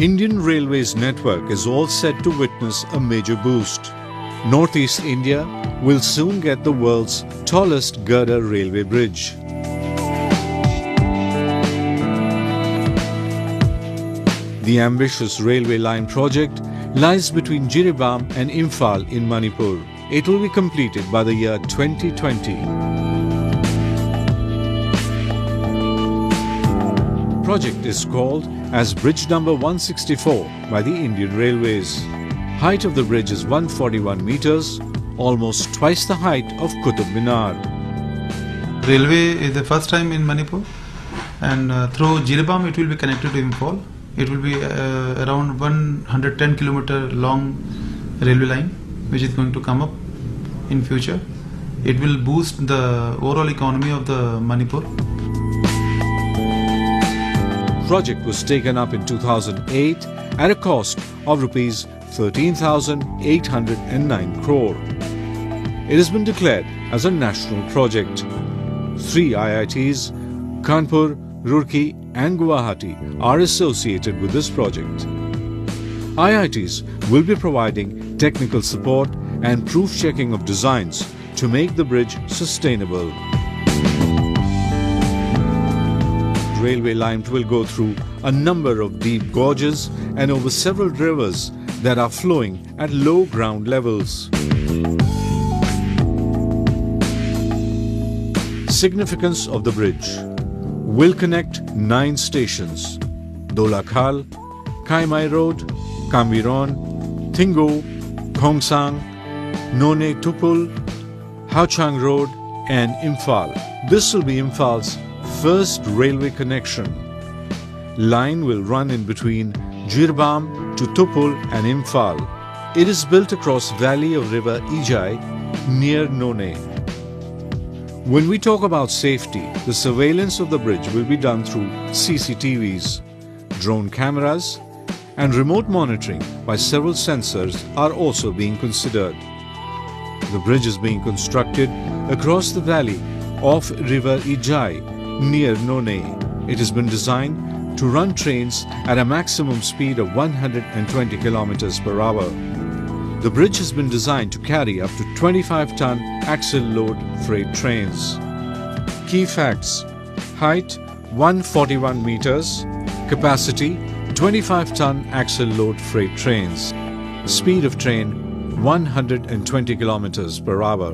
Indian Railways network is all set to witness a major boost. Northeast India will soon get the world's tallest girder railway bridge. The ambitious railway line project lies between Jiribam and Imphal in Manipur. It will be completed by the year 2020. project is called as Bridge number 164 by the Indian Railways. Height of the bridge is 141 meters, almost twice the height of Qutub Minar. Railway is the first time in Manipur and uh, through Jiribam it will be connected to Imphal. It will be uh, around 110 kilometer long railway line which is going to come up in future. It will boost the overall economy of the Manipur. Project was taken up in 2008 at a cost of rupees 13,809 crore. It has been declared as a national project. Three IITs, Kanpur, Roorkee and Guwahati are associated with this project. IITs will be providing technical support and proof checking of designs to make the bridge sustainable. Railway line will go through a number of deep gorges and over several rivers that are flowing at low ground levels. Significance of the bridge will connect nine stations Dola Dolakhal, Kaimai Road, Kambiron, Thingo, Khongsang, Noney Tupul, Hauchang Road and Imphal. This will be Imphal's first railway connection. Line will run in between Jiribam to Tupul and Imphal. It is built across valley of river Ijai near Noney. When we talk about safety, the surveillance of the bridge will be done through CCTVs, drone cameras, and remote monitoring by several sensors are also being considered. The bridge is being constructed across the valley of River Ijai near Noney. It has been designed to run trains at a maximum speed of 120 kilometers per hour. The bridge has been designed to carry up to 25-ton axle load freight trains. Key facts Height 141 meters, capacity 25-ton axle load freight trains, speed of train 120 kilometers per hour.